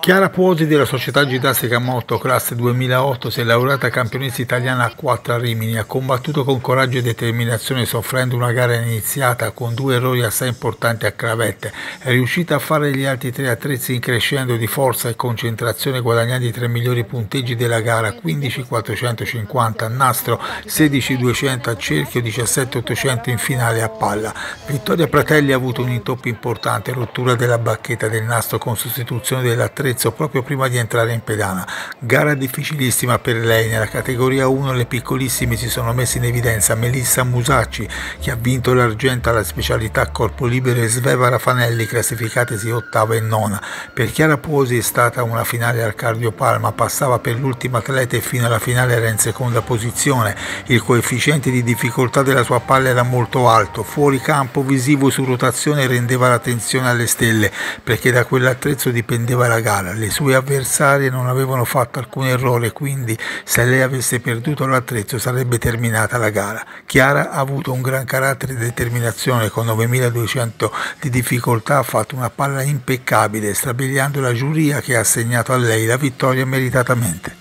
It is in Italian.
Chiara Puosi della società ginnastica Moto classe 2008 si è laureata campionessa italiana a 4 a Rimini, ha combattuto con coraggio e determinazione soffrendo una gara iniziata con due errori assai importanti a cravette, è riuscita a fare gli altri tre attrezzi in crescendo di forza e concentrazione guadagnando i tre migliori punteggi della gara 15 450 a nastro, 16 200 a cerchio, 17 800 in finale a palla. Vittoria Pratelli ha avuto un intoppo importante, rottura della bacchetta del nastro con sostituzione dell'attrezzo proprio prima di entrare in pedana. Gara difficilissima per lei, nella categoria 1 le piccolissime si sono messe in evidenza Melissa Musacci che ha vinto l'argento alla specialità corpo libero e Sveva Rafanelli classificatesi ottava e nona. Per Chiara Posi è stata una finale al cardiopalma, passava per l'ultima atleta e fino alla finale era in seconda posizione. Il coefficiente di difficoltà della sua palla era molto alto, fuori campo visivo su rotazione rendeva l'attenzione alle stelle perché da quell'attrezzo dipendeva la gara. Le sue avversarie non avevano fatto alcun errore, quindi se lei avesse perduto l'attrezzo sarebbe terminata la gara. Chiara ha avuto un gran carattere e determinazione, con 9200 di difficoltà ha fatto una palla impeccabile, strabiliando la giuria che ha assegnato a lei la vittoria meritatamente.